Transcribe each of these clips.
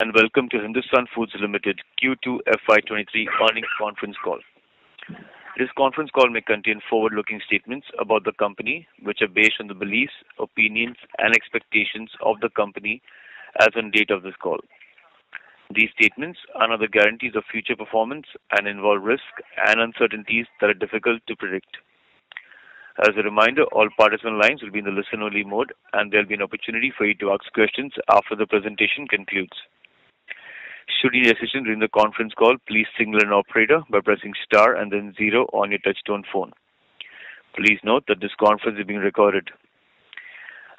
and welcome to Hindustan Foods Limited Q2 FY 2023 earnings conference call. This conference call may contain forward-looking statements about the company, which are based on the beliefs, opinions, and expectations of the company as on date of this call. These statements are not the guarantees of future performance and involve risks and uncertainties that are difficult to predict. As a reminder, all participant lines will be in the listen-only mode, and there'll be an opportunity for you to ask questions after the presentation concludes. Should you need assistance during the conference call, please signal an operator by pressing star and then zero on your touchtone phone. Please note that this conference is being recorded.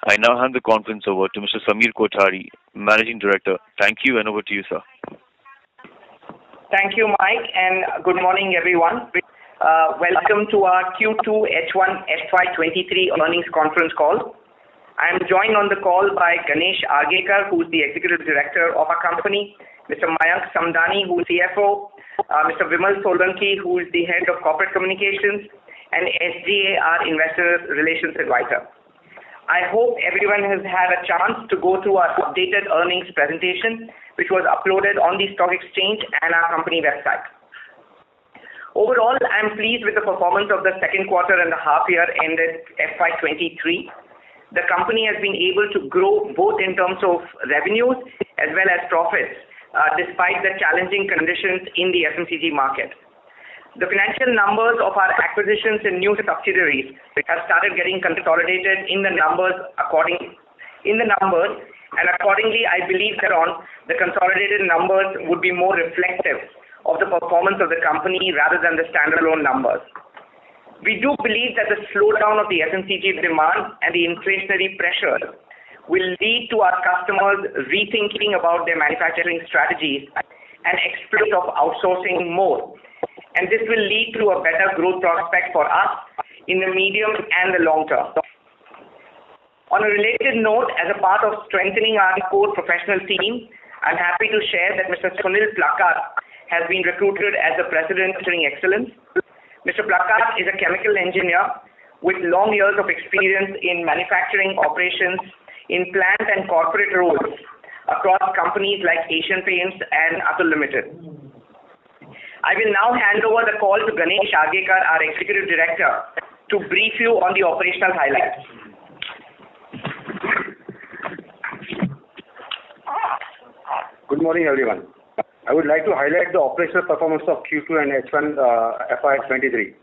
I now hand the conference over to Mr. Sameer Kothari, Managing Director. Thank you, and over to you, sir. Thank you, Mike, and good morning, everyone. Uh, welcome to our Q2 H1 FY 2023 earnings conference call. I am joined on the call by Ganesh Argekar, who's the Executive Director of our company, Mr. Mayank Samdani, who's CFO, uh, Mr. Vimal Solanki, who is the Head of Corporate Communications, and SGA, our Investor Relations Advisor. I hope everyone has had a chance to go through our updated earnings presentation, which was uploaded on the stock exchange and our company website. Overall, I am pleased with the performance of the second quarter and the half year ended FY 2023. The company has been able to grow both in terms of revenues as well as profits, uh, despite the challenging conditions in the FMCG market. The financial numbers of our acquisitions and new subsidiaries have started getting consolidated in the numbers, according in the numbers, and accordingly, I believe that on the consolidated numbers would be more reflective of the performance of the company rather than the standalone numbers. We do believe that the slowdown of the FMCG demand and the inflationary pressures will lead to our customers rethinking about their manufacturing strategies and explore of outsourcing more. And this will lead to a better growth prospect for us in the medium and the long term. On a related note, as a part of strengthening our core professional team, I'm happy to share that Mr. Sunil Plakat has been recruited as the President Manufacturing Excellence. Mr. Plakat is a chemical engineer with long years of experience in manufacturing operations in plant and corporate roles across companies like Asian Paints and Atul Limited. I will now hand over the call to Ganesh Argekar, our Executive Director, to brief you on the operational highlights. Good morning, everyone. I would like to highlight the operational performance of Q2 and H1 uh, FY 2023.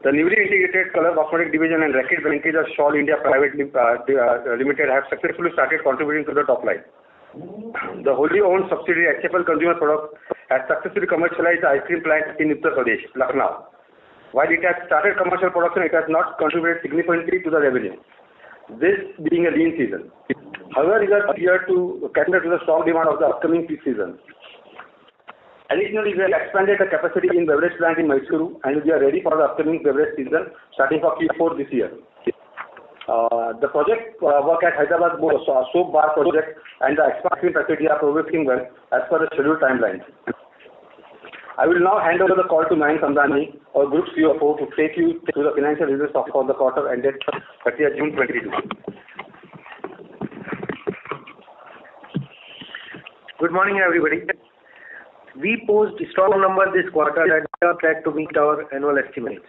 The newly integrated Colour Cosmetics division and racket Reckitt of Scholl India Private uh, uh, Limited have successfully started contributing to the top line. The wholly owned subsidiary, HFL Consumer Products, has successfully commercialized the ice cream plant in Uttar Pradesh, Lucknow. While it has started commercial production, it has not contributed significantly to the revenue, this being a lean season. However, it is here to cater to the strong demand of the upcoming peak season. Additionally, we have expanded the capacity in beverage plant in Mysuru, and we are ready for the upcoming beverage season starting from Q4 this year. Uh, the project uh, work at Hyderabad uh, soap bar project and the expansion facility are progressing well as per the scheduled timelines. I will now hand over the call to Mayank Samdani, our Group CFO, to take you through the financial results for the quarter ended 30th June 2022. Good morning, everybody. We post strong numbers this quarter and are on track to meet our annual estimates.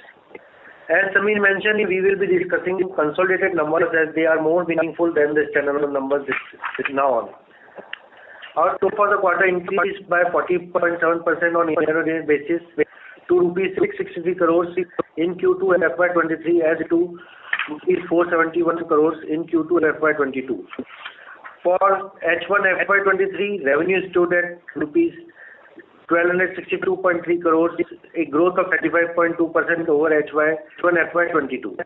As Sameer mentioned, we will be discussing consolidated numbers as they are more meaningful than the standalone numbers from now on. Our top for the quarter increased by 40.7% on year-on-year basis to rupees 663 crores in Q2 FY 2023 as to rupees 471 crores in Q2 FY 2022. For H1 FY 2023, revenue stood at rupees 1,262.3 crores, a growth of 35.2% over H1 FY 2022.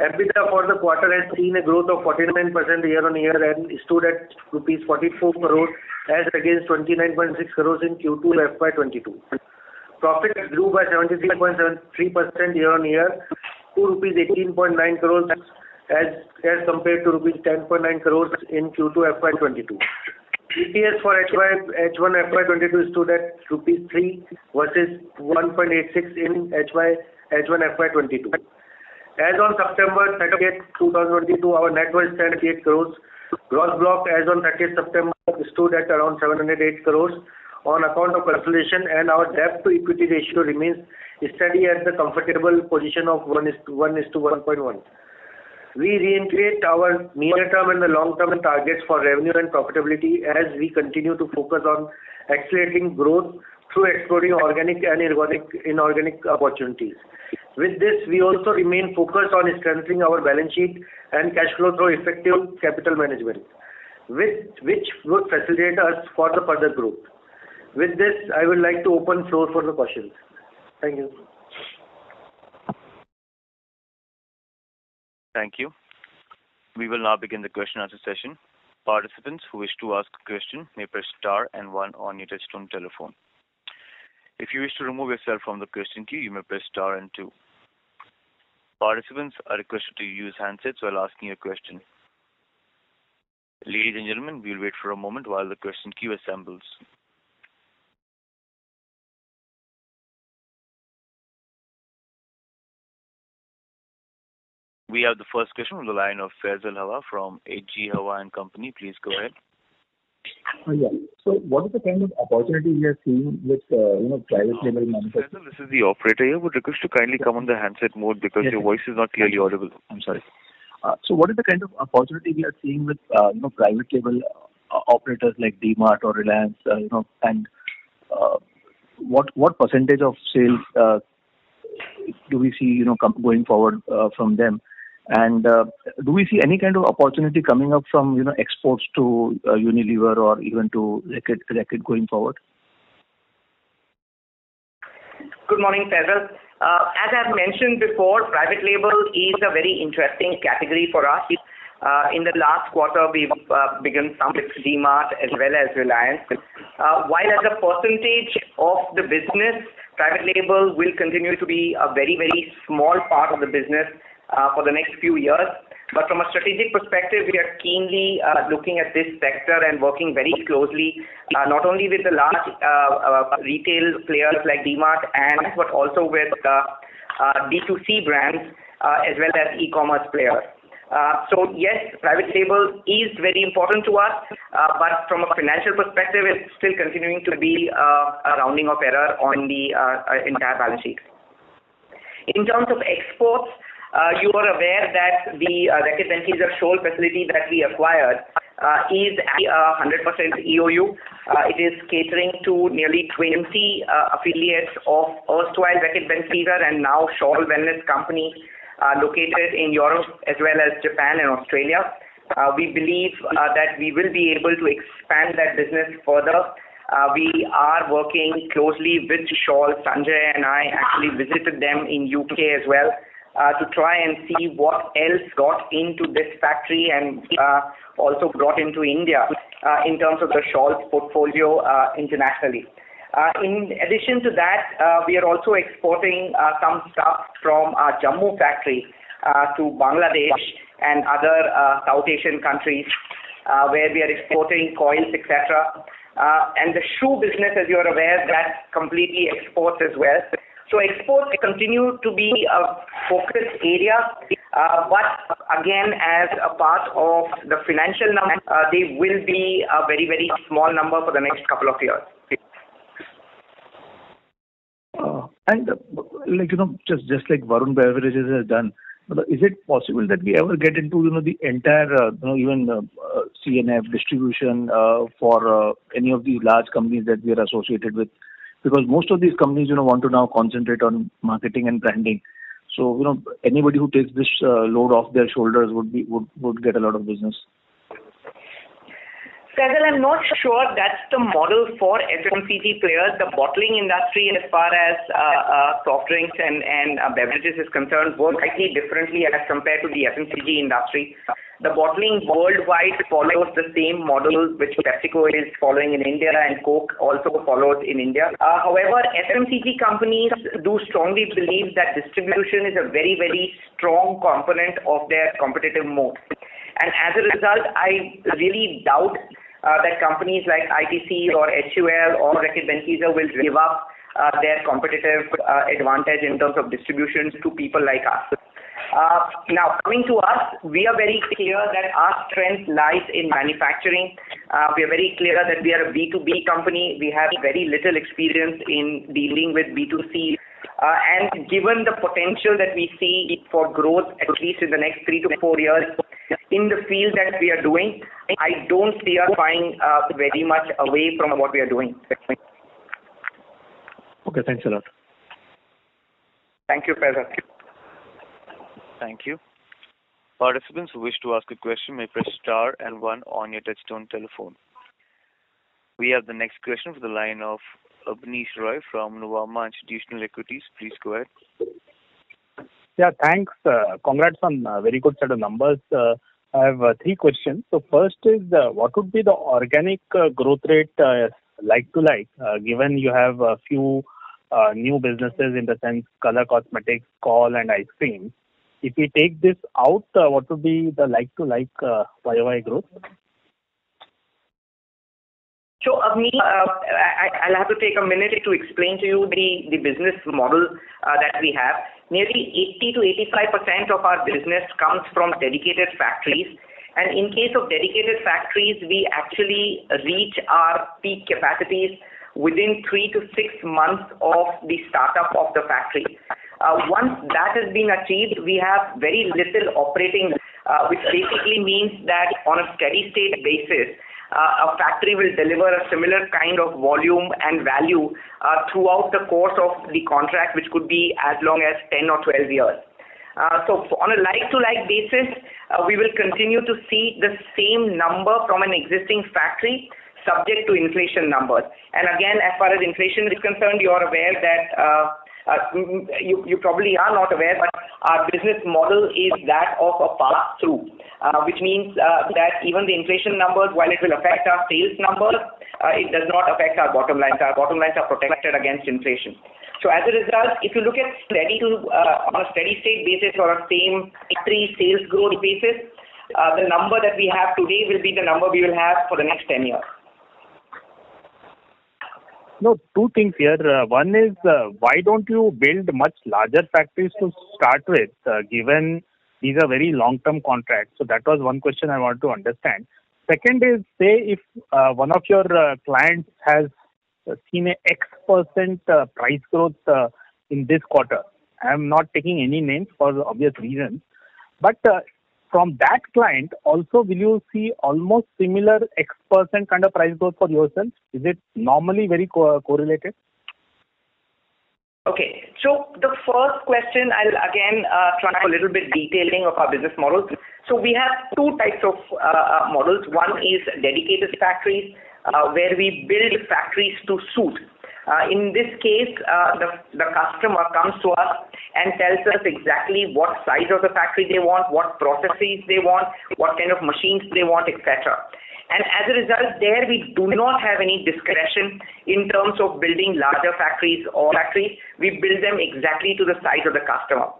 EBITDA for the quarter has seen a growth of 49% year-on-year and stood at rupees 44 crores as against 29.6 crores in Q2 FY 2022. Profit grew by 73.73% year-on-year to rupees 18.9 crores as compared to rupees 10.9 crores in Q2 FY 2022. EPS for H1 FY 2022 stood at rupees 3 versus 1.86 in H1 FY 2022. As on September 30th, 2022, our net worth stands at 8 crores. Gross block as on 30th September stood at around 708 crores on account of consolidation, and our debt to equity ratio remains steady at the comfortable position of 1:1.1. We reiterate our near-term and the long-term targets for revenue and profitability as we continue to focus on accelerating growth through exploring organic and inorganic opportunities. With this, we also remain focused on strengthening our balance sheet and cash flow through effective capital management, which would facilitate us for the further growth. With this, I would like to open floor for the questions. Thank you. Thank you. We will now begin the question and answer session. Participants who wish to ask a question may press star and one on your touchtone telephone. If you wish to remove yourself from the question queue, you may press star and two. Participants are requested to use handsets while asking a question. Ladies and gentlemen, we'll wait for a moment while the question queue assembles. We have the first question on the line of Faisal Hawa from H.G. Hawa & Co. Please go ahead. Uh, yeah. What is the kind of opportunity we are seeing with, you know, private label manufacturing? Faisal, this is the operator here. Would request to kindly come on the handset mode because your voice is not clearly audible. I'm sorry. So, what is the kind of opportunity we are seeing with, uh, you know, private label operators like DMart or Reliance, uh, you know, and what what percentage of sales do we see, you know, going forward from them? And uh, do we see any kind of opportunity coming up from, you know, exports to uh, Unilever or even to Reckitt going forward? Good morning, Faisal. Uh, as I've mentioned before, private label is a very interesting category for us. In the last quarter, we've begun some with DMart as well as Reliance. While as a percentage of the business, private label will continue to be a very, very small part of the business Uh, for the next few years. But from a strategic perspective, we are keenly uh, looking at this sector and working very closely uh, not only with the large retail players like DMart and but also with D2C brands as well as e-commerce players. Uh so yes, private label is very important to us, but from a financial perspective, it's still continuing to be a rounding of error on the entire balance sheet. In terms of exports, Uh, you are aware that the uh, Reckitt Benckiser Scholl facility that we acquired uh, is a 100% EOU. It is catering to nearly 20 affiliates of erstwhile Reckitt and now Scholl Wellness company located in Europe as well as Japan and Australia. We believe that we will be able to expand that business further. We are working closely with Scholl. Sanjay and I actually visited them in U.K. as well Uh, to try and see what else got into this factory and uh, also brought into India uh, in terms of the Scholl's portfolio internationally. In addition to that, we are also exporting some stuff from our Jammu factory to Bangladesh and other South Asian countries where we are exporting coils, et cetera. The shoe business, as you're aware, that completely exports as well. So exports continue to be a focus area, uh, but again, as a part of the financial number, uh, they will be a very, very small number for the next couple of years. Uh, and Like, you know, just just like Varun Beverages has done, is it possible that we ever get into, you know, the entire, you know, even C&F distribution for uh, any of the large companies that we are associated with? Because most of these companies, you know, want to now concentrate on marketing and branding. So you know, anybody who takes this uh, load off their shoulders would be would would get a lot of business. Faisal, I'm not sure that's the model for FMCG players. The bottling industry as far as uh, uh, soft drinks and beverages is concerned work slightly differently as compared to the FMCG industry. The bottling worldwide follows the same model which PepsiCo is following in India and Coke also follows in India. Uh, However, FMCG companies do strongly believe that distribution is a very, very strong component of their competitive moat. And as a result, I really doubt uh, that companies like ITC or HUL or Reckitt Benckiser will give up uh, their competitive uh, advantage in terms of distribution to people like us. Uh, now, coming to us, we are very clear that our strength lies in manufacturing. Uh, we are very clear that we are a B2B company. We have very little experience in dealing with B2C. Uh, and given the potential that we see for growth, at least in the next three to four years in the field that we are doing, I don't see us shying very much away from what we are doing. Okay, thanks a lot. Thank you, Faisal. Thank you. Participants who wish to ask a question may press star and one on your touchtone telephone. We have the next question from the line of Abneesh Roy from Nuvama Institutional Equities. Please go ahead. Yeah, thanks. Congrats on a very good set of numbers. I have uh, three questions. So First is, uh, what would be the organic uh, growth rate, like to like, given you have a few new businesses in the sense color cosmetics, KOL and ice cream. If we take this out, uh, what would be the like to like uh, YOY growth? Abneesh, uh, I'll have to take a minute to explain to you the the business model that we have. Nearly 80%-85% of our business comes from dedicated factories. And in case of dedicated factories, we actually reach our peak capacities within three to six months of the startup of the factory. Uh, once that has been achieved, we have very little operating, uh, which basically means that on a steady state basis, uh, a factory will deliver a similar kind of volume and value throughout the course of the contract, which could be as long as 10 or 12 years. Uh so on a like-to-like basis, we will continue to see the same number from an existing factory subject to inflation numbers. And again, as far as inflation is concerned, you are aware that you you probably are not aware, but our business model is that of a pass-through, uh, which means uh, that even the inflation numbers, while it will affect our sales numbers, uh, it does not affect our bottom lines. Our bottom lines are protected against inflation. So as a result, if you look at steady to on a steady state basis or a same factory sales growth basis, the number that we have today will be the number we will have for the next 10 years. No, two things here. Uh, one is, uh, why don't you build much larger factories to start with, uh, given these are very long-term contracts? So, that was one question I want to understand. Second is, say, if one of your clients has seen a X% percent price growth in this quarter. I am not taking any names for obvious reasons. From that client also, will you see almost similar X% percent kind of price growth for yourself? Is it normally very correlated? Okay. So the first question, I'll again uh, try a little bit detailing of our business model. We have two types of uh, uh, models. One is dedicated factories, where we build factories to suit. Uh, in this case, uh, the customer comes to us and tells us exactly what size of the factory they want, what processes they want, what kind of machines they want, et cetera. As a result, there we do not have any discretion in terms of building larger factories or factories. We build them exactly to the size of the customer.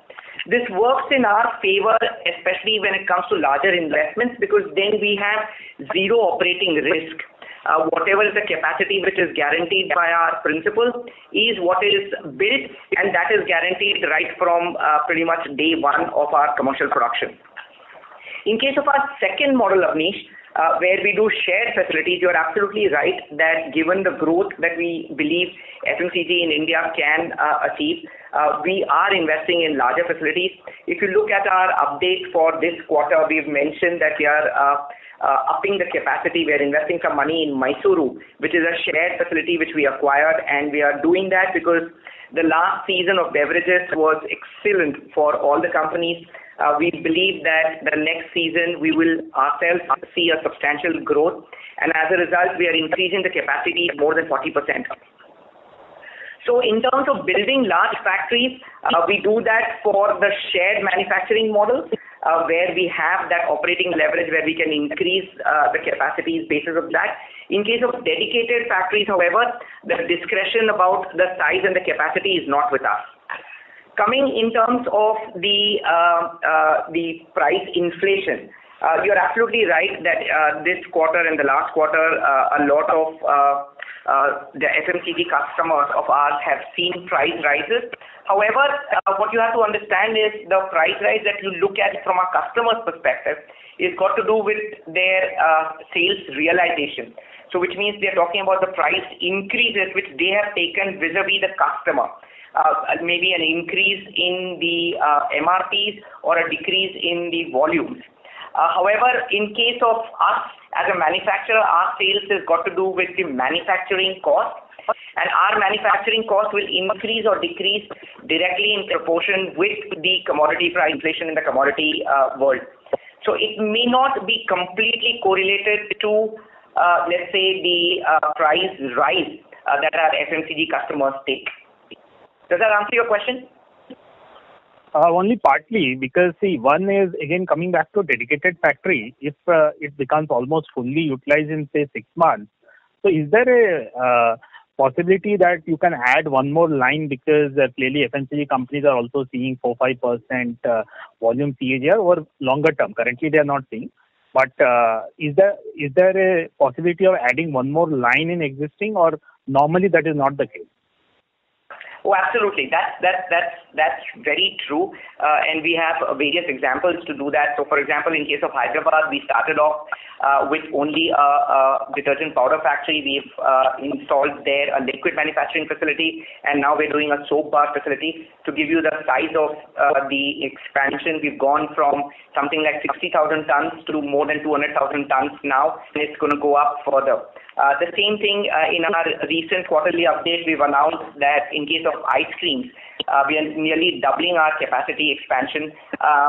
This works in our favor, especially when it comes to larger investments, because then we have zero operating risk. Whatever is the capacity which is guaranteed by our principal is what is built, and that is guaranteed right from uh, pretty much day one of our commercial production. In case of our second model, Abneesh, Uh, where we do shared facilities, you're absolutely right that given the growth that we believe FMCG in India can uh, achieve, uh, we are investing in larger facilities. If you look at our update for this quarter, we've mentioned that we are upping the capacity. We are investing some money in Mysuru, which is a shared facility which we acquired, and we are doing that because the last season of beverages was excellent for all the companies. Uh, we believe that the next season we will ourselves see a substantial growth, and as a result, we are increasing the capacity more than 40%. So in terms of building large factories, uh, we do that for the shared manufacturing model, uh, where we have that operating leverage where we can increase the capacities basis of that. In case of dedicated factories, however, the discretion about the size and the capacity is not with us. Coming in terms of the uh, uh, the price inflation, uh, you're absolutely right that this quarter and the last quarter, a lot of the FMCG customers of ours have seen price rises. However, what you have to understand is the price rise that you look at from a customer's perspective is got to do with their sales realization. So which means they're talking about the price increases which they have taken vis-à-vis the customer. Uh, Maybe an increase in the uh, MRPs or a decrease in the volumes. Uh, However, in case of us as a manufacturer, our sales has got to do with the manufacturing cost, and our manufacturing cost will increase or decrease directly in proportion with the commodity price inflation in the commodity world. So it may not be completely correlated to, Uh, let's say, the uh, price rise uh, that our FMCG customers take. Does that answer your question? Only partly, because see, one is again coming back to dedicated factory. If it becomes almost fully utilized in, say, six months, so is there a possibility that you can add one more line because clearly FMCG companies are also seeing 4%-5% volume CAGR over longer term. Currently, they are not seeing. But uh, is there is there a possibility of adding one more line in existing or normally that is not the case? Oh, absolutely. That's that's that's that's very true. Uh, and we have various examples to do that. So, for example, in case of Hyderabad, we started off uh, with only a detergent powder factory. We've uh, installed there a liquid manufacturing facility, and now we're doing a soap bar facility. To give you the size of the expansion, we've gone from something like 60,000 tons to more than 200,000 tons now, and it's gonna go up further. Uh, the same thing uh, in our recent quarterly update, we've announced that in case of ice creams, uh, we are nearly doubling our capacity expansion.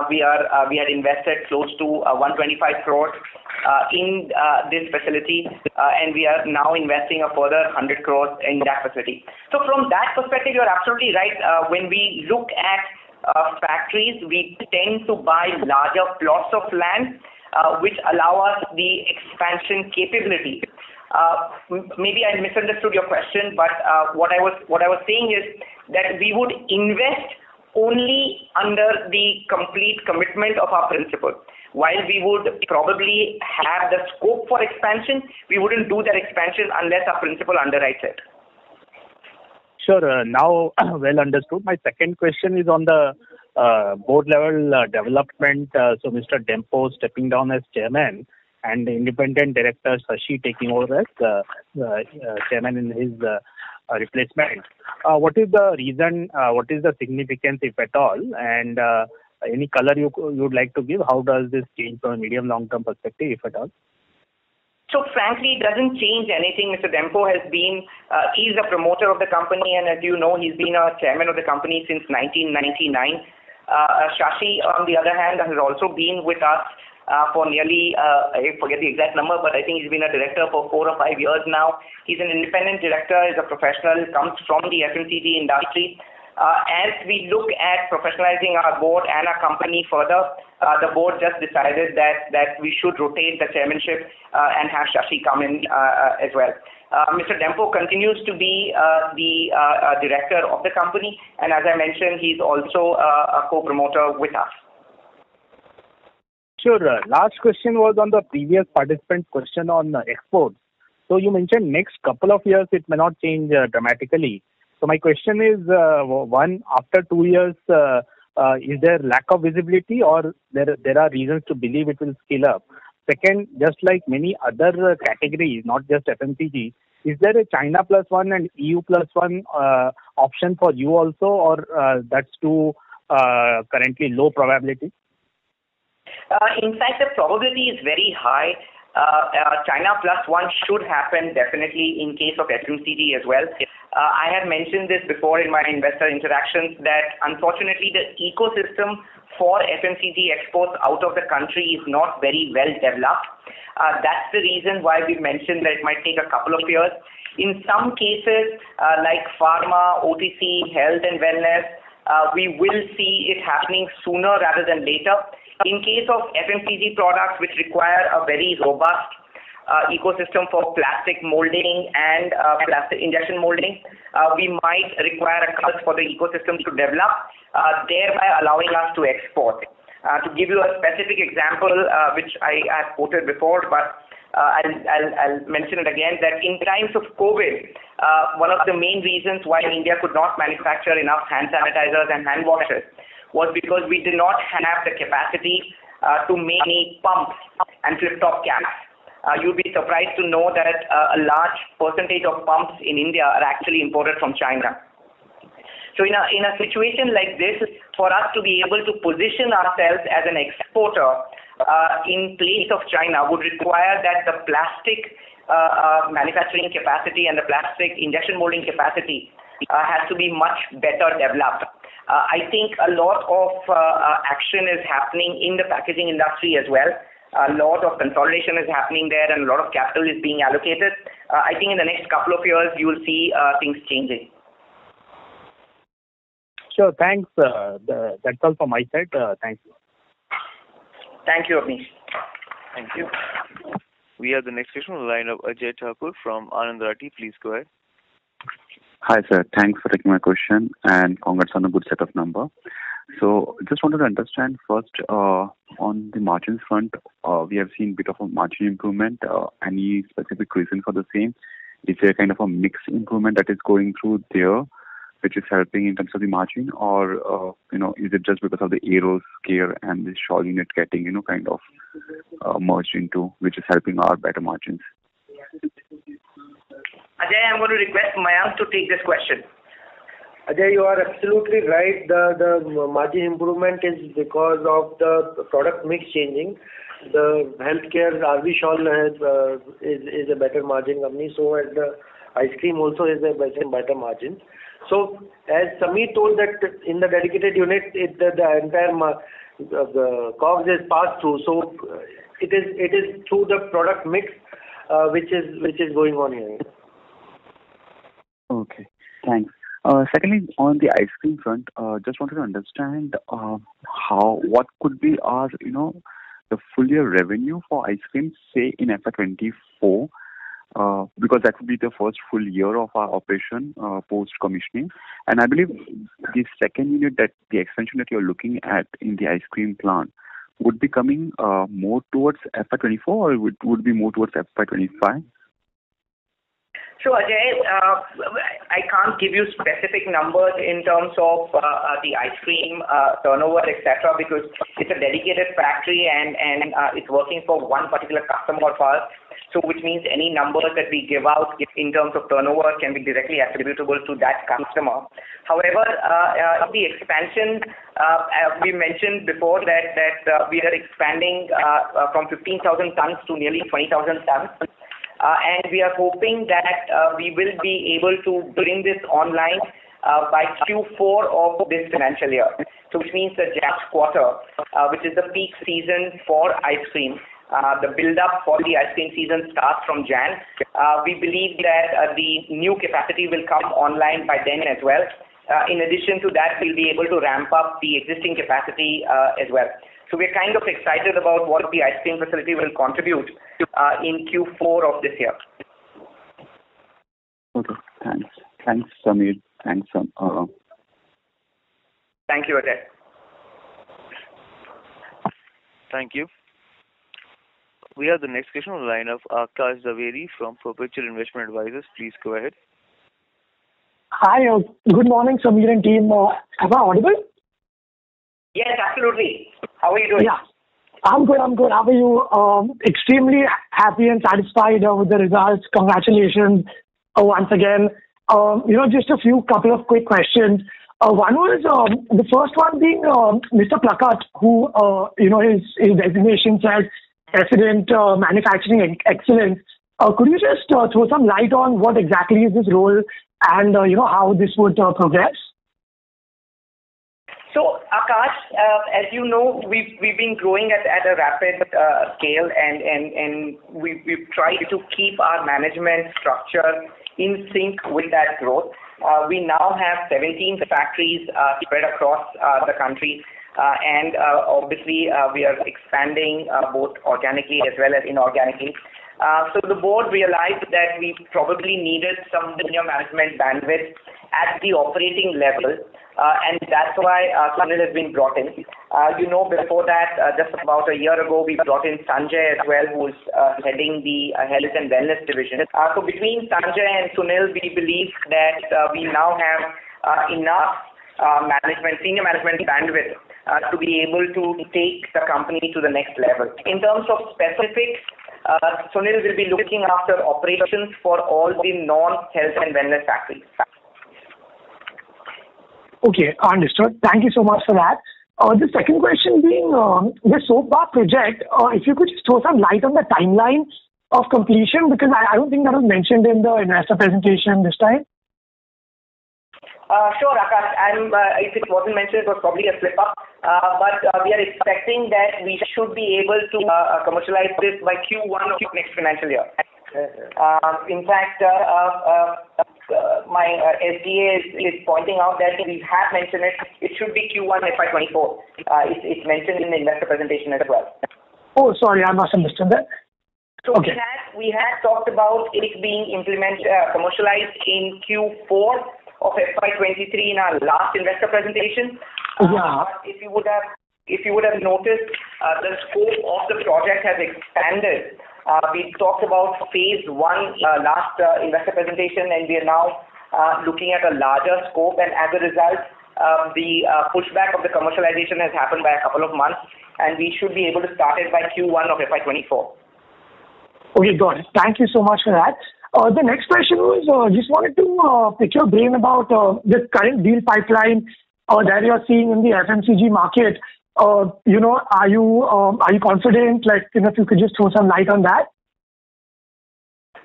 We had invested close to 125 crores in this facility, and we are now investing a further 100 crores in that facility. So from that perspective, you're absolutely right. When we look at factories, we tend to buy larger plots of land, which allow us the expansion capability. Uh, maybe I misunderstood your question, but uh, what I was what I was saying is that we would invest only under the complete commitment of our principal. While we would probably have the scope for expansion, we wouldn't do that expansion unless our principal underwrites it. Sure. Uh, now well understood. My second question is on the board level development. So, Mr. Dempo stepping down as chairman and independent director, Shashi, taking over as uh, uh, uh, chairman in his replacement. What is the reason, what is the significance, if at all? And any color you would like to give, how does this change from a medium long-term perspective, if at all? So frankly, it doesn't change anything. Mr. Dempo has been, he's a promoter of the company, and as you know, he's been a chairman of the company since 1999. Shashi, on the other hand, has also been with us Uh, for nearly, uh, I forget the exact number, but I think he's been a director for four or five years now. He's an independent director, he's a professional, comes from the FMCG industry. Uh, as we look at professionalizing our board and our company further, the board just decided that we should rotate the chairmanship and have Shashi come in as well. Mr. Dempo continues to be the director of the company, and as I mentioned, he's also a co-promoter with us. Sure. Uh, last question was on the previous participant question on uh, exports. So you mentioned next couple of years it may not change uh, dramatically. So my question is, one, after two years, is there lack of visibility or there are reasons to believe it will scale up? Second, just like many other categories, not just FMCG, is there a China plus one and EU plus one option for you also or that's too currently low probability? Uh, in fact, the probability is very high. Uh, uh, China plus one should happen definitely in case of FMCG as well. I have mentioned this before in my investor interactions that unfortunately the ecosystem for FMCG exports out of the country is not very well developed. That's the reason why we've mentioned that it might take a couple of years. In some cases, like pharma, OTC, health and wellness, we will see it happening sooner rather than later. In case of FMCG products which require a very robust uh, ecosystem for plastic molding and uh, plastic injection molding, uh, we might require a couple for the ecosystem to develop, thereby allowing us to export. To give you a specific example, which I have quoted before, but I'll, mention it again that in times of COVID, uh, one of the main reasons why India could not manufacture enough hand sanitizers and hand washes was because we did not have the capacity uh, to make any pumps and flip-top caps. Uh, you'd be surprised to know that uh, a large percentage of pumps in India are actually imported from China. So in a, in a situation like this, for us to be able to position ourselves as an exporter in place of China would require that the plastic manufacturing capacity and the plastic injection molding capacity has to be much better developed. Uh, I think a lot of uh, uh, action is happening in the packaging industry as well. A lot of consolidation is happening there and a lot of capital is being allocated. Uh, I think in the next couple of years you will see uh, things changing. Sure. Thanks. Uh, the, that's all from my side. Uh, thanks. Thank you, Abneesh. Thank you. We have the next question on the line of Ajay Thakur from Anand Rathi. Please go ahead. Hi, sir. Thanks for taking my question, and congrats on a good set of number. So just wanted to understand first, uh, on the margins front, uh, we have seen bit of a margin improvement. Uh, Any specific reason for the same? Is there kind of a mix improvement that is going through there, which is helping in terms of the margin? Or, you know, is it just because of the Aero scare and the Scholl unit getting, you know, kind of, merged into, which is helping our better margins? Ajay, I'm going to request Mayank to take this question. Ajay, you are absolutely right. The the margin improvement is because of the product mix changing. The healthcare RV Scholl uh, is is a better margin company, so the ice cream also is a better margin. So as Sameer told that in the dedicated unit, it the, entire COGS is passed through. So it is it is through the product mix uh, which is which is going on here. Thanks. Uh, Secondly, on the ice cream front, uh, just wanted to understand uh, how what could be our, you know, the full year revenue for ice cream, say, in FY 24, uh, because that would be the first full year of our operation post-commissioning. And I believe the second unit, that the expansion that you're looking at in the ice cream plant, would be coming more towards FY 24 or would would be more towards FY 25? So Ajay, uh, I can't give you specific numbers in terms of uh, uh, the ice cream uh, turnover, et cetera, because it's a dedicated factory and uh, it's working for one particular customer of ours. So which means any numbers that we give out in terms of turnover can be directly attributable to that customer. However, uh, the expansion, we mentioned before that we are expanding from 15,000 tons to nearly 20,000 tons. Uh, and we are hoping that uh, we will be able to bring this online uh, by Q4 of this financial year. So which means the Jan quarter, which is the peak season for ice cream. The build-up for the ice cream season starts from Jan. Uh, we believe that the new capacity will come online by then as well. In addition to that, we'll be able to ramp up the existing capacity as well. So we're kind of excited about what the ice cream facility will contribute uh, in Q4 of this year. Okay, thanks. Thanks, Sameer. Thanks, um, uh, Thank you, Ajay. Thank you. We have the next question on the line of Akash Zaveri from Perpetual Investment Advisors. Please go ahead. Hi, uh, good morning, Sameer and team. Uh, am I audible? Yes, absolutely. How are you doing? Yeah. I'm good, I'm good. How are you? Um, extremely happy and satisfied uh, with the results. Congratulations uh, once again. Um, you know, just a few couple of quick questions. Uh, one was um, the first one being um, Mr. Plakat, who, uh, you know, his, his designation says President uh, Manufacturing Excellence. Uh, could you just throw some light on what exactly is this role and, you know, how this would progress? So, Akash, uh, as you know, we've been growing at a rapid uh, scale, and and and we we've tried to keep our management structure in sync with that growth. Uh, we now have 17 factories uh, spread across the country, and obviously we are expanding both organically as well as inorganically. So the board realized that we probably needed some senior management bandwidth at the operating level and that's why uh, Sunil has been brought in. Uh, you know, before that, uh, just about a year ago, we brought in Sanjay as well, who's uh, heading the uh, health and wellness division. Uh, so between Sanjay and Sunil, we believe that uh, we now have uh, enough uh, management, senior management bandwidth uh, to be able to take the company to the next level. In terms of specifics, uh, Sunil will be looking after operations for all the non-health and wellness factories. Okay, understood. Thank you so much for that. Uh, the second question being um, the soap bar project, uh, if you could just throw some light on the timeline of completion, because I, I don't think that was mentioned in the investor presentation this time. Uh, sure, Akash. I'm, uh, if it wasn't mentioned, it was probably a slip up. Uh, but uh, we are expecting that we should be able to uh, commercialize this by Q1 of next financial year. Uh, in fact, uh, uh, uh, my uh, SGA is, is pointing out that we have mentioned it. It should be Q1 FY24. Uh, it's, it's mentioned in the investor presentation as well. Oh, sorry, I must have understood that. So Okay. we had we had talked about it being implemented uh, commercialized in Q4 of FY23 in our last investor presentation. Uh, Yeah. but If you would have if you would have noticed, uh, the scope of the project has expanded. Uh, We talked about phase one uh, last uh, investor presentation, and we are now looking at a larger scope. And As a result, um, the pushback of the commercialization has happened by a couple of months, and we should be able to start it by Q1 of FY24. Okay, got it. Thank you so much for that. The next question was, just wanted to pick your brain about the current deal pipeline that you're seeing in the FMCG market. Uh, You know, are you um, are you confident? Like, you know, if you could just throw some light on that.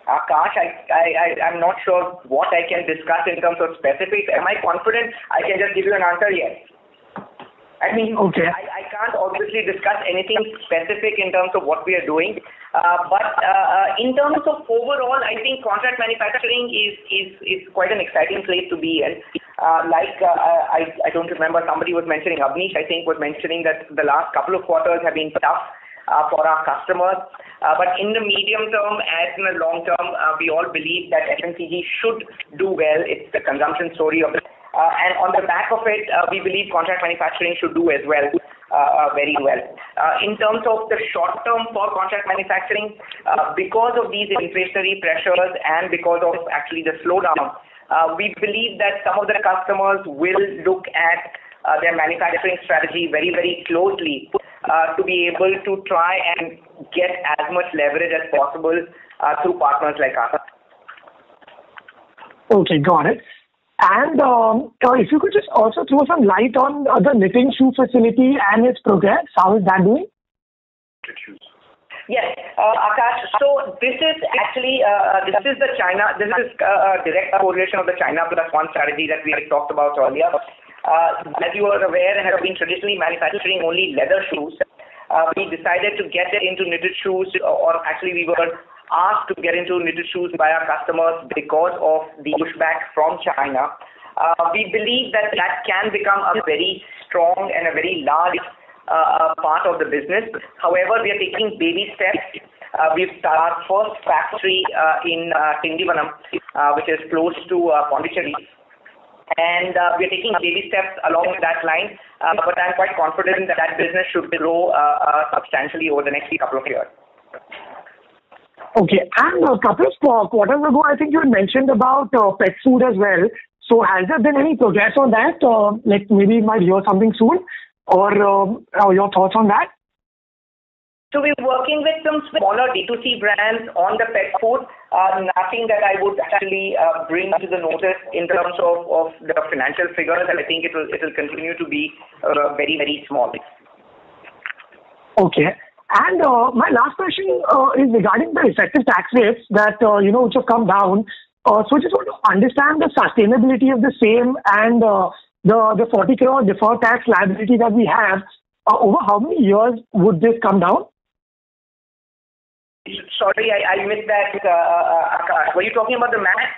Akash, I, I, I, I'm not sure what I can discuss in terms of specifics. Am I confident? I can just give you an answer, yes. I mean, Okay. I, I can't obviously discuss anything specific in terms of what we are doing. Uh, but uh, uh, in terms of overall, I think contract manufacturing is, is, is quite an exciting place to be in. Uh, like, uh, I, I don't remember, somebody was mentioning, Abneesh, I think, was mentioning that the last couple of quarters have been tough uh, for our customers. Uh, But in the medium term as in the long term, uh, we all believe that FMCG should do well. It's the consumption story of it. Uh, And on the back of it, uh, we believe contract manufacturing should do as well, uh, uh, very well. Uh, In terms of the short term for contract manufacturing, uh, because of these inflationary pressures and because of actually the slowdown, we believe that some of the customers will look at uh, their manufacturing strategy very, very closely uh, to be able to try and get as much leverage as possible uh, through partners like us. Okay, got it. And um, uh, if you could just also throw some light on uh, the knitting shoe facility and its progress. How is that doing? Yes, uh, Akash. So this is actually uh, this is the China. This is uh, a direct correlation of the China plus one strategy that we had talked about earlier. Uh, as you are aware, and have been traditionally manufacturing only leather shoes. Uh, we decided to get into knitted shoes, or actually we were asked to get into knitted shoes by our customers because of the pushback from China. Uh, we believe that that can become a very strong and a very large uh, part of the business. However, we are taking baby steps. Uh, we've started our first factory uh, in uh, Tindivanam, uh, which is close to uh, Pondicherry. And uh, we're taking baby steps along that line, uh, but I'm quite confident that that business should grow uh, uh, substantially over the next couple of years. Okay. And a couple of qu- quarters ago, I think you had mentioned about uh, pet food as well. So has there been any progress on that? Uh, like maybe we might hear something soon, or uh, your thoughts on that? So we're working with some smaller D2C brands on the pet food. Uh, nothing that I would actually uh, bring to the notice in terms of, of the financial figures. And I think it will it will continue to be uh, very very small. Okay. And uh, my last question uh, is regarding the effective tax rates that uh, you know which have come down. Uh, so just want to understand the sustainability of the same and uh, the the 40 crore deferred tax liability that we have. Uh, over how many years would this come down? Sorry, I, I missed that. Uh, uh, Were you talking about the math?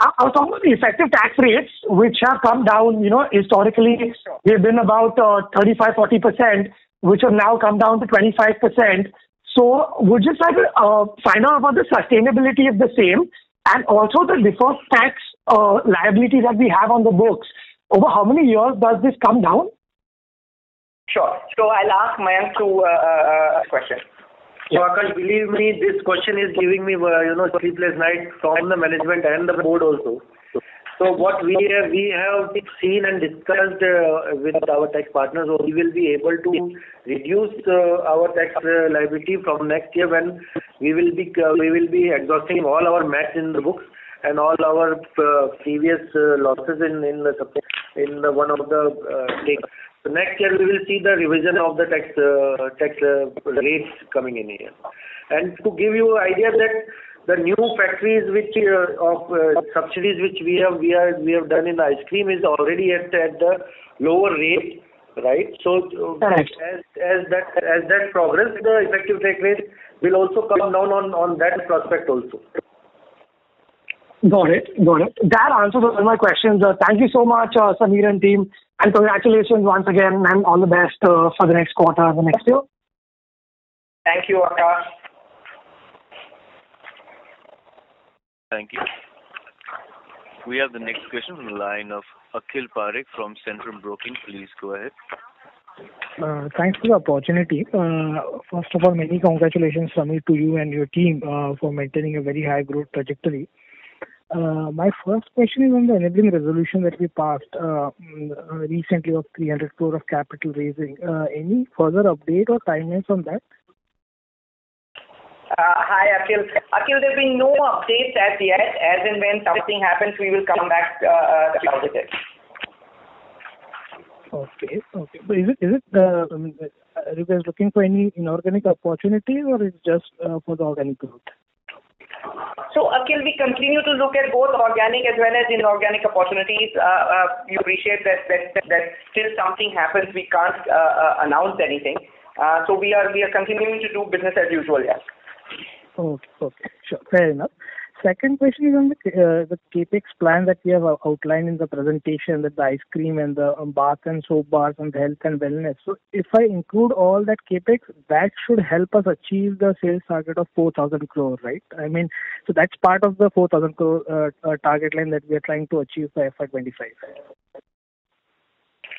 I I was talking about the effective tax rates, which have come down, you know, historically, they've been about uh, 35 40%, which have now come down to 25%. So, would just like to uh, find out about the sustainability of the same and also the deferred tax uh, liability that we have on the books. over how many years does this come down? Sure. So I'll ask Mayank to uh, uh, question. So Akash, believe me, this question is giving me, uh, you know, sleepless night from the management and the board also. So what we have, we have seen and discussed uh, with our tax partners, we will be able to reduce uh, our tax uh, liability from next year when we will be we will be exhausting all our MAT in the books and all our previous losses in one of the. So next year we will see the revision of the tax tax rates coming in here. And to give you an idea that the new factories which uh, of uh, subsidies which we have we are we have done in the ice cream is already at at the lower rate, right? So Correct. as as that as that progress, the effective tax rate will also come down on on that prospect also. Got it. Got it. That answers all my questions. Uh, Thank you so much, Sameer and team, and congratulations once again, and all the best for the next quarter and the next year. Thank you, Akash. Thank you. We have the next question from the line of Akhil Parekh from Centrum Broking. Please go ahead. Uh, Thanks for the opportunity. Uh, First of all, many congratulations, to you and your team uh, for maintaining a very high growth trajectory. My first question is on the enabling resolution that we passed recently of 300 crore of capital raising. Any further update or timelines on that? Uh, Hi, Akhil. Akhil, there's been no updates as yet. As and when something happens, we will come back uh, uh, with it. Okay. Okay. But is it, is it, uh, I mean, are you guys looking for any inorganic opportunities or it's just uh, for the organic growth? So, Akhil, we continue to look at both organic as well as inorganic opportunities. Uh, uh, You appreciate that that that till something happens, we can't uh, uh, announce anything. Uh, So we are we are continuing to do business as usual, yes. Okay. Okay. Sure. Fair enough. Second question is on the uh, the CapEx plan that we have outlined in the presentation, that the ice cream and the um, bath and soap bars and health and wellness. So if I include all that CapEx, that should help us achieve the sales target of 4,000 crore, right? I mean, so that's part of the 4,000 crore uh, uh, target line that we are trying to achieve by FY 25.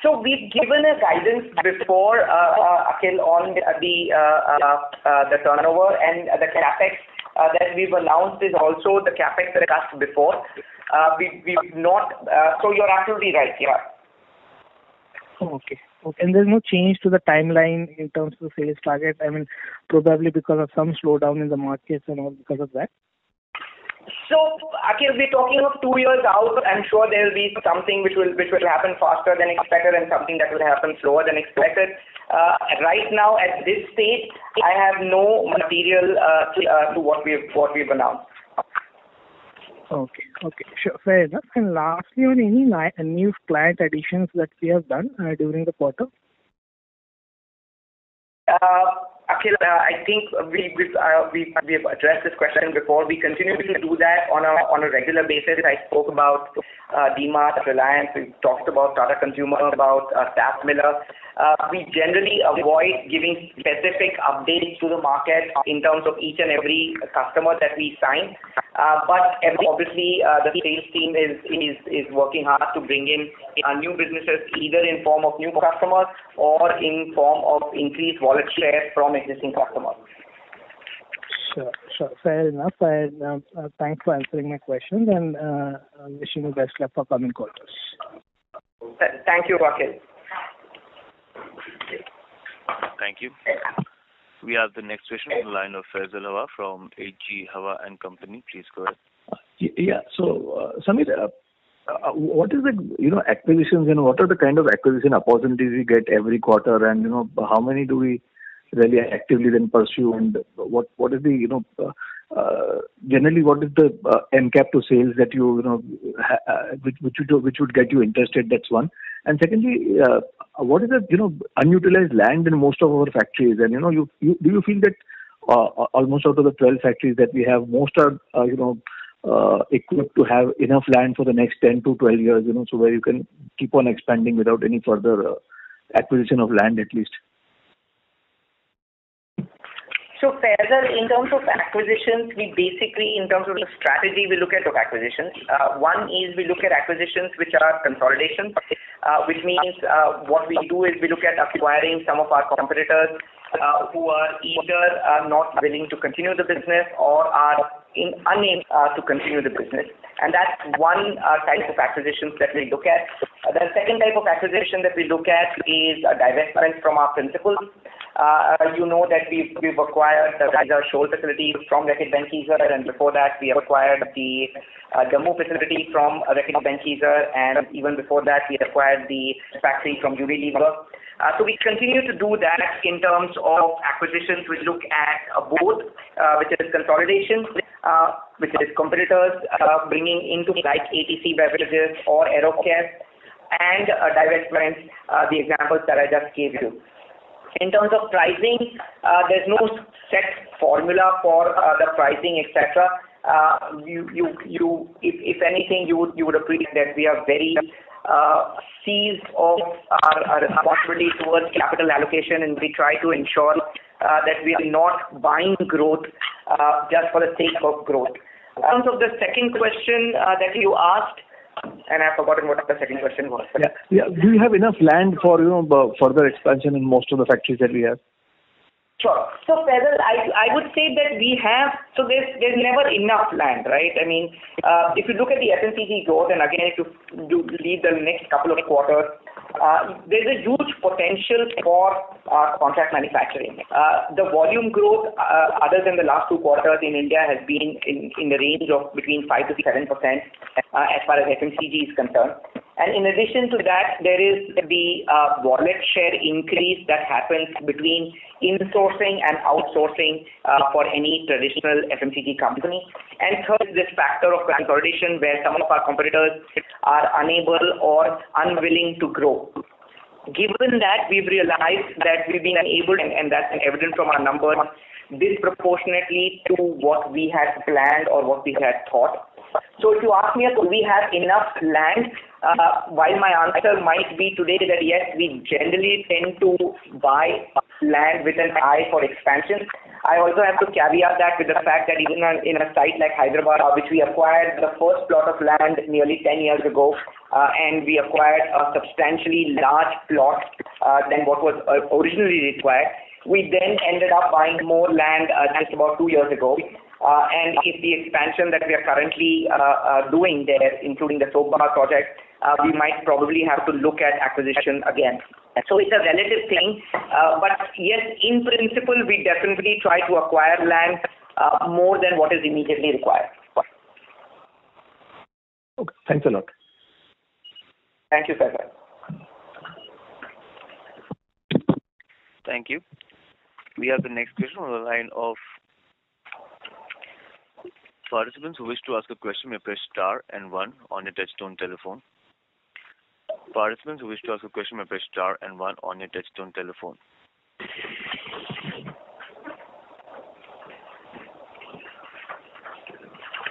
So we've given a guidance before, uh, uh, Akhil, on the uh, the turnover and the CapEx that we've announced is also the CapEx discussed before. We- We've not... So you're absolutely right, yeah. Okay. Okay. And there's no change to the timeline in terms of the sales target? I mean, probably because of some slowdown in the markets and all because of that. So, Akhil, we're talking of two years out. I'm sure there will be something which will which will happen faster than expected and something that will happen slower than expected. Uh, Right now, at this stage, I have no material uh, to uh, to what we've what we've announced. Okay. Okay. Sure. Fair enough. And lastly, on any ni- new client additions that we have done uh, during the quarter? Uh, Akhil, uh, I think we we've, uh, we we have addressed this question before. We continue to do that on a on a regular basis. I spoke about uh, DMart, Reliance. We talked about Tata Consumer, about uh, Miller. Uh, we generally avoid giving specific updates to the market in terms of each and every customer that we sign. Uh, but obviously, uh, the sales team is is is working hard to bring in uh, new businesses, either in form of new customers or in form of increased wallet share from existing customers. Sure. Sure. Fair enough. And um, uh, thanks for answering my questions and uh, uh, wishing you the best luck for coming quarters. Thank you, Akhil. Thank you. We have the next question from the line of Faisal Hawa from HG Hawa and Company. Please go ahead. Yeah. So, uh, Sameer, uh, uh, what is the, you know, acquisitions and what are the kind of acquisition opportunities we get every quarter? And, you know, how many do we really actively then pursue? And what, what is the, you know, uh, uh, generally, what is the uh, NCAP to sales that you, you know, ha- uh, which, which would, which would get you interested? That's one. And secondly, uh, what is the, you know, unutilized land in most of our factories? And, you know, you, you, do you feel that, uh, almost out of the 12 factories that we have, most are, uh, you know, uh, equipped to have enough land for the next 10 to 12 years, you know, so where you can keep on expanding without any further uh, acquisition of land at least. Faisal, in terms of acquisitions, we basically, in terms of the strategy, we look at two acquisitions. Uh, one is we look at acquisitions which are consolidation, uh, which means uh, what we do is we look at acquiring some of our competitors who are either not willing to continue the business or are unable uh, to continue the business. And that's one uh, type of acquisitions that we look at. Uh, the second type of acquisition that we look at is a divestment from our principals. You know that we've acquired the Rising Star facility from Reckitt Benckiser, and before that, we acquired the Jammu facility from Reckitt Benckiser, and even before that, we acquired the factory from Unilever. Uh, we continue to do that in terms of acquisitions. We look at uh, both, uh, which is consolidation, which is competitors bringing into like ATC Beverages or AeroCare and divestments, the examples that I just gave you. In terms of pricing, there's no set formula for the pricing, et cetera. If anything, you would you would appreciate that we are very Uh, seized of our responsibility towards capital allocation, and we try to ensure uh, that we are not buying growth uh, just for the sake of growth. In terms of the second question that you asked, and I've forgotten what the second question was. Yeah. Do you have enough land for you know, further expansion in most of the factories that we have? Sure. So, Faisal, I I would say that we have, so there's there's never enough land, right? I mean, uh, if you look at the FMCG growth, and again, if you leave the next couple of quarters, uh, there's a huge potential for uh, contract manufacturing. Uh, The volume growth, other than the last two quarters in India, has been in in the range of between 5%-7% as far as FMCG is concerned. And in addition to that, there is the uh, wallet share increase that happens between insourcing and outsourcing uh, for any traditional FMCG company. And Third, this factor of consolidation, where some of our competitors are unable or unwilling to grow. Given that, we've realized that we've been able, and that's evident from our numbers, disproportionately to what we had planned or what we had thought. So if you ask me, do we have enough land? Uh, While my answer might be today that yes, we generally tend to buy land with an eye for expansion. I also have to caveat that with the fact that even in a site like Hyderabad, which we acquired the first plot of land nearly 10 years ago, uh, and we acquired a substantially large plot uh, than what was originally required. We then ended up buying more land uh, just about two years ago. Uh, and if the expansion that we are currently uh, doing there, including the soap bar project, we might probably have to look at acquisition again. So it's a relative thing. But yes, in principle, we definitely try to acquire land more than what is immediately required. Okay. Thanks a lot. Thank you, Faisal. Thank you. We have the next question on the line of participants who wish to ask a question may press star and one on your touchtone telephone. Participants who wish to ask a question may press star and one on your touchtone telephone.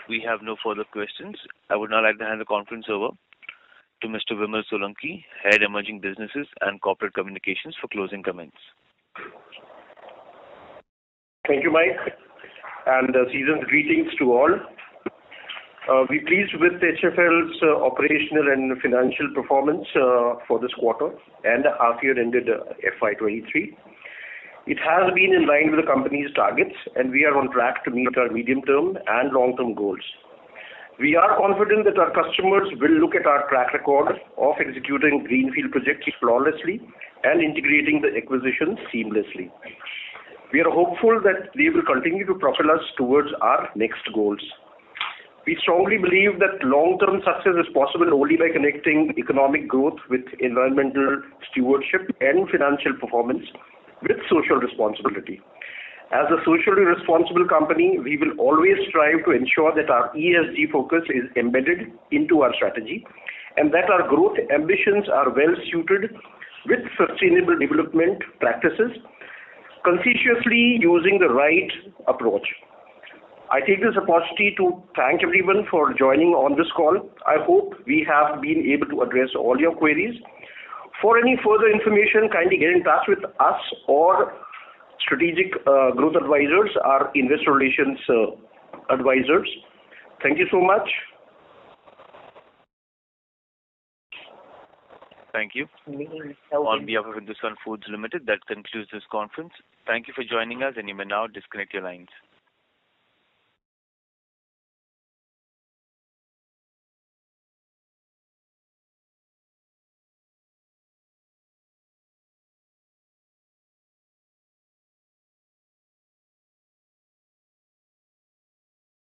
We have no further questions. I would now like to hand the conference over to Mr. Vimal Solanki, Head Emerging Businesses and Corporate Communications, for closing comments. Thank you, Mike, and uh, season's greetings to all. Uh, We're pleased with HFL's uh, operational and financial performance for this quarter and the half year ended FY 2023. It has been in line with the company's targets, and we are on track to meet our medium-term and long-term goals. We are confident that our customers will look at our track record of executing greenfield projects flawlessly and integrating the acquisitions seamlessly. We are hopeful that they will continue to propel us towards our next goals. We strongly believe that long-term success is possible only by connecting economic growth with environmental stewardship and financial performance with social responsibility. As a socially responsible company, we will always strive to ensure that our ESG focus is embedded into our strategy, and that our growth ambitions are well-suited with sustainable development practices, consciously using the right approach. I take this opportunity to thank everyone for joining on this call. I hope we have been able to address all your queries. For any further information, kindly get in touch with us or Strategic uh, Growth Advisors, our investor relations uh, advisors. Thank you so much. Thank you. On behalf of Hindustan Foods Limited, that concludes this conference. Thank you for joining us, and you may now disconnect your lines.